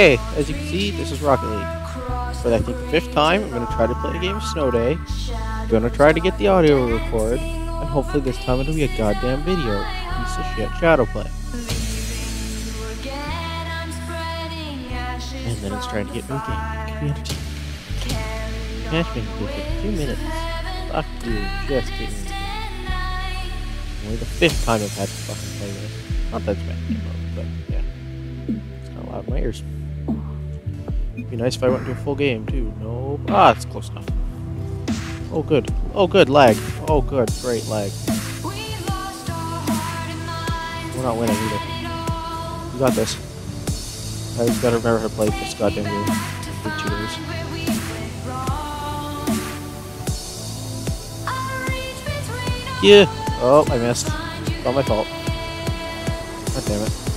Okay, as you can see, this is Rocket League. For I think the fifth time, I'm going to try to play a game of Snow Day. I'm going to try to get the audio record, and hopefully this time it'll be a goddamn video. Piece of shit ShadowPlay. And then it's trying to get a game. Community. Me for two minutes. Fuck you, just kidding. Only the fifth time I've had to fucking play this. Not that it's bad, but yeah. It's of loud in my ears. Be nice if I went to a full game too. No. Ah, it's close enough. Oh, good. Oh, good. Lag. Oh, good. Great lag. We're not winning either. You got this. I just gotta remember how to play this goddamn game. Big cheaters. Yeah. Oh, I missed. Not my fault. God damn it.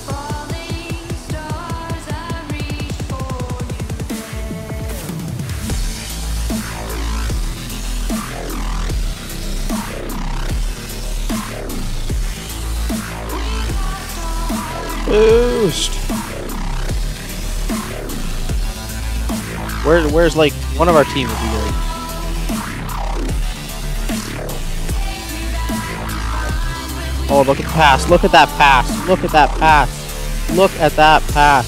Boost. Where, where's like one of our team would be great. Oh, look at the pass! Look at that pass! Look at that pass! Look at that pass!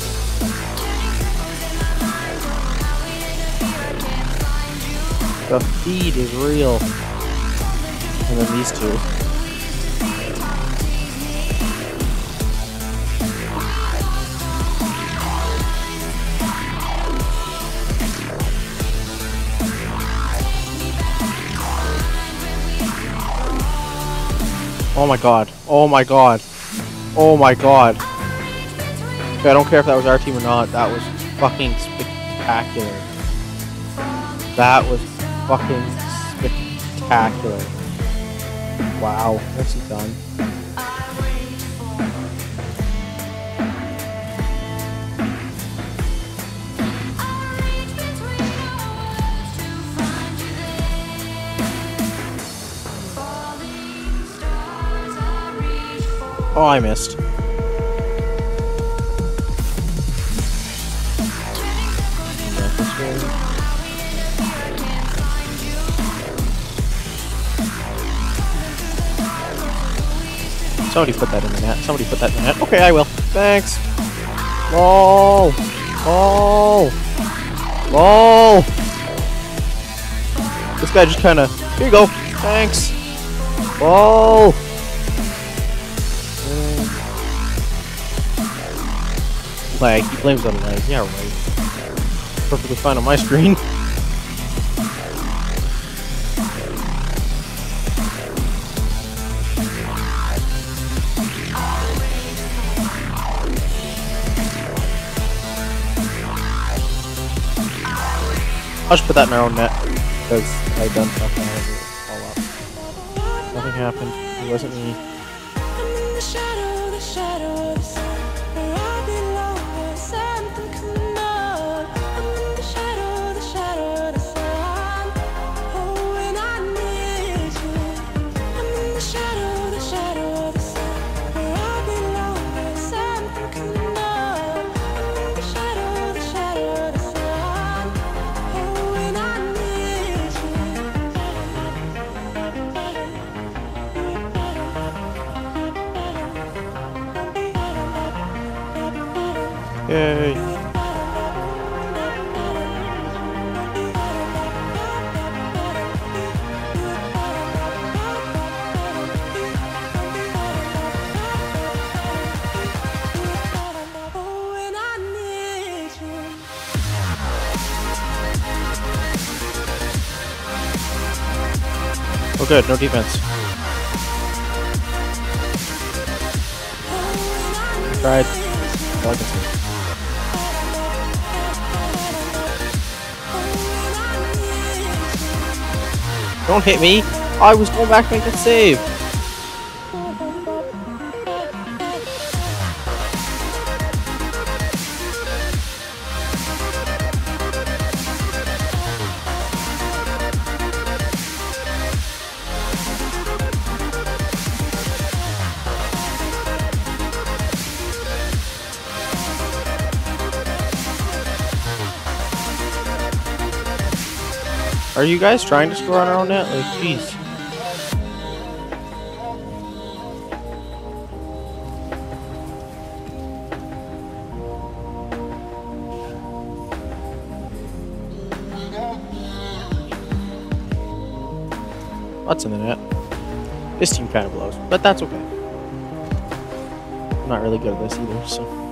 The feed is real. And then these two. Oh my god. Oh my god. Oh my god. Okay, I don't care if that was our team or not. That was fucking spectacular. That was fucking spectacular. Wow. What's he done. Oh, I missed. Somebody put that in the net. Somebody put that in the net. Okay, I will. Thanks. Lol. Lol. Lol. This guy just kind of. Here you go. Thanks. Lol. Lag. He blames on lag. Yeah, right. Perfectly fine on my screen. I'll just put that in our own net because I done fucking all up. Nothing happened. It wasn't me. Yay. Oh good, no defense. Tried. All Don't hit me! I was going back to make that save! Are you guys trying to score on our own net? Like, jeez. What's in the net? This team kind of blows, but that's okay. I'm not really good at this either, so.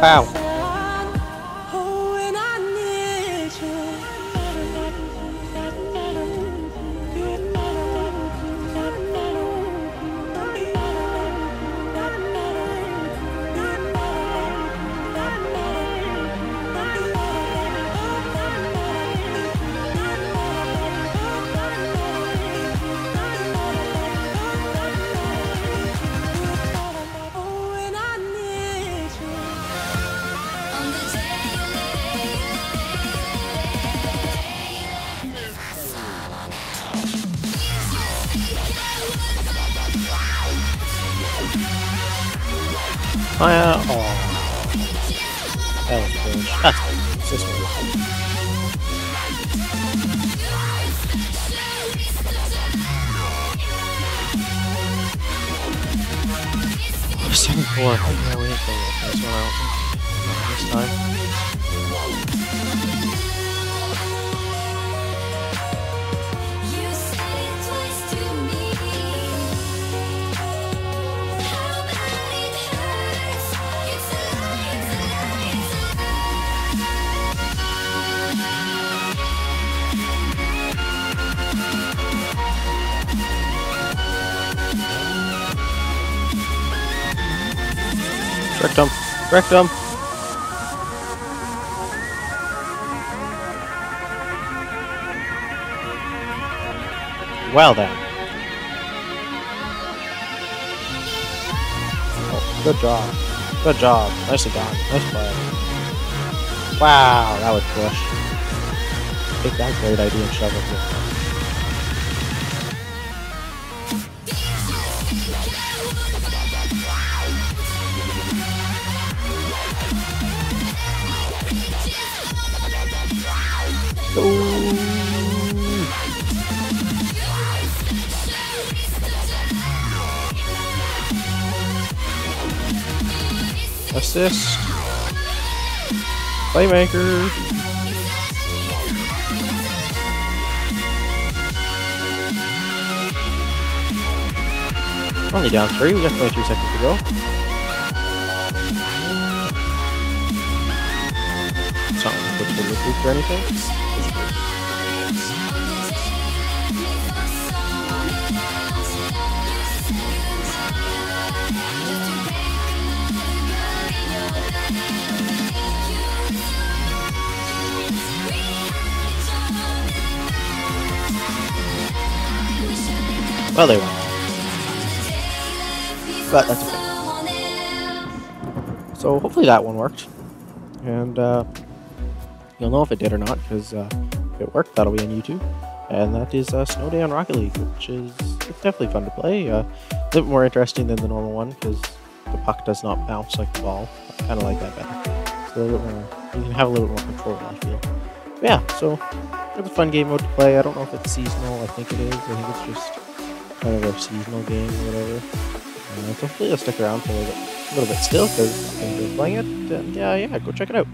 Wow. Fire! Oh. That was good. It's this one. Seven four. Yeah, we didn't go this one out. This time. Rectum. Rectum. Well then. Oh, good job. Good job. Nicely done. Nice play. Wow, that was push. Take that great idea and shove it here. Assist. Playmaker. Only down three. We got 22 seconds to go. Like it's a loop or anything. Well, they won. But that's okay. So hopefully that one worked. And uh, you'll know if it did or not, because uh, if it worked, that'll be on YouTube. And that is uh, Snow Day on Rocket League, which is it's definitely fun to play. Uh, a little bit more interesting than the normal one, because the puck does not bounce like the ball. I kind of like that better. Little more, you can have a little bit more control, I feel. But yeah, so it's a fun game mode to play. I don't know if it's seasonal. I think it is. I think it's just kind of a seasonal game or whatever. So hopefully it'll stick around for a little bit, a little bit still because I'm playing it. And yeah, yeah, go check it out.